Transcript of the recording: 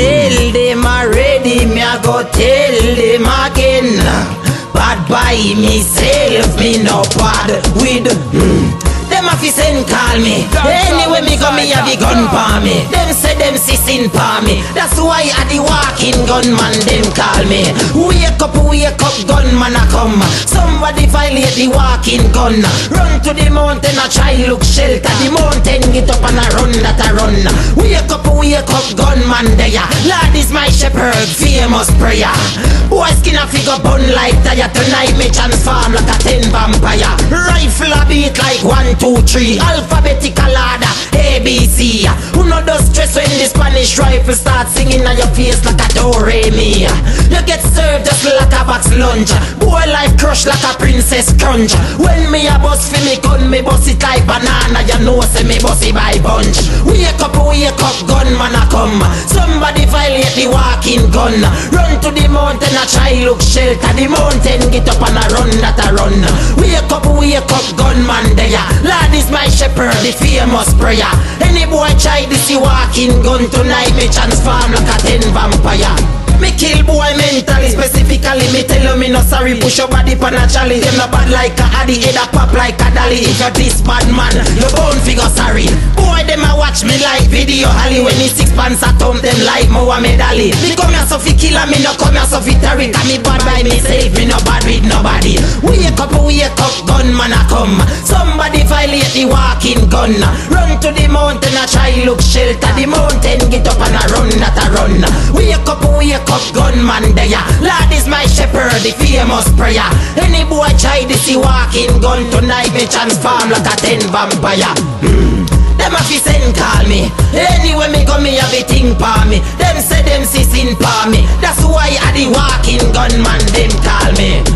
tell them already, me I go tell them again. Bad by myself, me no bad with. Mm. Them a fi send call me. Anyway me go me have the gun pa me. Them say them sissing pa me. That's why I the walking gunman them call me. Wake up, wake up, gunman a come. Somebody violate the walking gun. Run to the mountain a try look shelter. The mountain get up and a run that a run. Wake up, gunman there. Lord is my shepherd, famous prayer. Boy skin a figure bun like tire. Tonight me transform like a ten vampire. Rifle a beat like one two, three Alphabetical order, A, B, C Who know the stress when the Spanish rifle start singing on your face like a do, eh, mi You get served just like a box lunch Boy life crush like a princess crunch When me a bust for me gun, me bust it like banana You know say me bust it by bunch gunman a come. Somebody violate the walking gun. Run to the mountain, a try look shelter. The mountain get up and a run that a run. Wake up, wake up, gunman there Lord is my shepherd, the famous prayer. Any boy try this, walking gun tonight, me transform like a ten vampire. Me kill boy mentally, specifically Me tell you me no sorry Push your body pan a challenge Them no bad like a addy Head a pop like a dolly. If you're this bad man You bone figure sorry video Holly When six pants at home Them like Muhammad Ali Me come here so fi killer Me no come here so fi terror Cause me bad by myself Me no bad with nobody. Wake up, wake up Gunman a come. Somebody violate the walking gun. Run to the mountain a try look shelter. The mountain get up and a run that a run. Wake up, wake up gunman there. Lord is my shepherd, the famous prayer. Any boy try this, he walking gun Tonight me transform like a ten vampire. Hmm. Them a fi send call me. Anyway me come me have a thing pa me. Them say them see sin pa me. That's why I the walking gunman them call me.